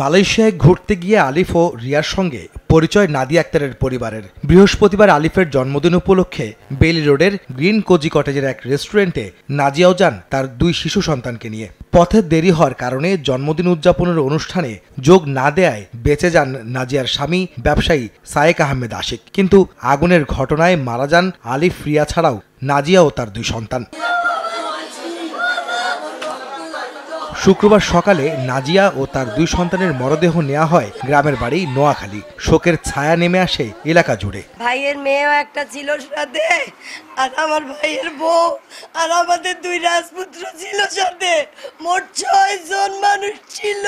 মালয়েশিয়ায় ঘুরতে গিয়ে আলিফ ও রিয়ার সঙ্গে পরিচয় নাদিয়া আক্তারের পরিবারের। বৃহস্পতিবার আলিফের জন্মদিন উপলক্ষে বেলি রোডের গ্রিন কোজি কটেজের এক রেস্টুরেন্টে নাজিয়াও যান তার দুই শিশু সন্তানকে নিয়ে। পথে দেরি হওয়ার কারণে জন্মদিন উদযাপনের অনুষ্ঠানে যোগ না দেয়ায় বেঁচে যান নাজিয়ার স্বামী ব্যবসায়ী সায়েক আহমেদ আশিক। কিন্তু আগুনের ঘটনায় মারা যান আলিফ, রিয়া ছাড়াও নাজিয়া ও তার দুই সন্তান। শুক্রবার সকালে নাজিয়া ও তার দুই সন্তানের মরদেহ নেওয়া হয় গ্রামের বাড়ি নোয়াখালী। শোকের ছায়া নেমে আসে এলাকা জুড়ে। ভাইয়ের মেয়েও একটা ছিল সাথে, আর আমার ভাইয়ের বউ, আর আমাদের দুই রাজপুত্র ছিল সাথে। মোট ছয় জন মানুষ ছিল।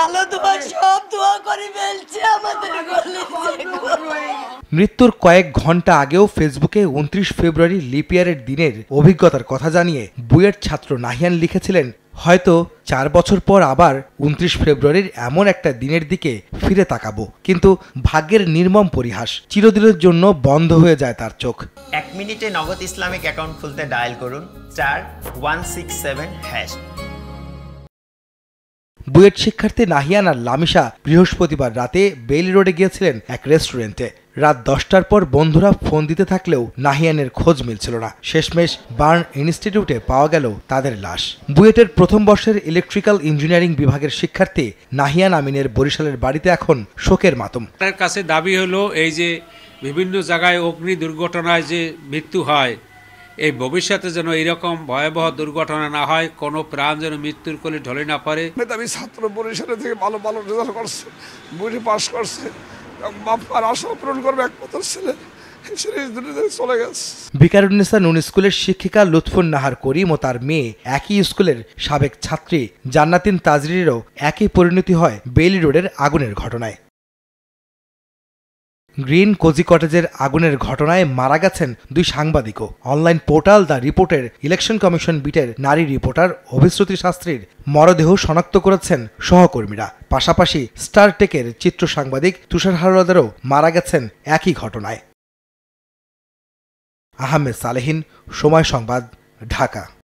কালো দোয়া সব দোয়া করে ফেলছে আমাদের মৃত্যুর কয়েক ঘণ্টা আগেও ফেসবুকে উনত্রিশ ফেব্রুয়ারি লিপিয়ারের দিনের অভিজ্ঞতার কথা জানিয়ে বুয়েট ছাত্র নাহিয়ান লিখেছিলেন হয়তো চার বছর পর আবার উনত্রিশ ফেব্রুয়ারির এমন একটা দিনের দিকে ফিরে তাকাবো। কিন্তু ভাগ্যের নির্মম পরিহাস চিরদিনের জন্য বন্ধ হয়ে যায় তার চোখ। এক মিনিটে নগদ ইসলামিক অ্যাকাউন্ট খুলতে ডায়াল করুন চার one six seven hash. BUET শিক্ষার্থী নাহিয়ান আর লামিশা বৃহস্পতিবার রাতে বেইলি রোডে গিয়েছিলেন এক রেস্টুরেন্টে। রাত দশটার পর বন্ধুরা ফোন দিতে থাকলেও নাহিয়ানের খোঁজ মিলছিল না। শেষমেশ বার্ন ইনস্টিটিউটে পাওয়া গেল তাদের লাশ। বুয়েটের প্রথম বর্ষের ইলেকট্রিক্যাল ইঞ্জিনিয়ারিং বিভাগের শিক্ষার্থী নাহিয়ান আমিনের বরিশালের বাড়িতে এখন শোকের মাতম। তার কাছে দাবি হলো, এই যে বিভিন্ন জায়গায় অগ্নি দুর্ঘটনায় যে মৃত্যু হয় এই ভবিষ্যতে যেন এইরকম ভয়াবহ দুর্ঘটনা না হয় কোনো প্রাণ যেন মৃত্যুর কোলে ঢলে না পারে মেধাবী ছাত্র পরিষদের থেকে ভালো ভালো রেজাল্ট করছে বইটি পাস করছে বাপ্পার আশা পূরণ করবে একমাত্র ছেলে বিকারুন্নেসা নুন স্কুলের শিক্ষিকা লুৎফুন নাহার করিম ও তার মেয়ে একই স্কুলের সাবেক ছাত্রী জান্নাতিন তাজরিরও একই পরিণতি হয় বেইলি রোডের আগুনের ঘটনায়। গ্রিন কোজি কটেজের আগুনের ঘটনায় মারা গেছেন দুই সাংবাদিকও। অনলাইন পোর্টাল দ্য রিপোর্টের ইলেকশন কমিশন বিটের নারী রিপোর্টার অভিশ্রুতি শাস্ত্রীর মরদেহ শনাক্ত করেছেন সহকর্মীরা। পাশাপাশি স্টার টেকের চিত্র সাংবাদিক তুষার হারোয়াদেরও মারা গেছেন একই ঘটনায়। আহমেদ সালেহিন, সময় সংবাদ, ঢাকা।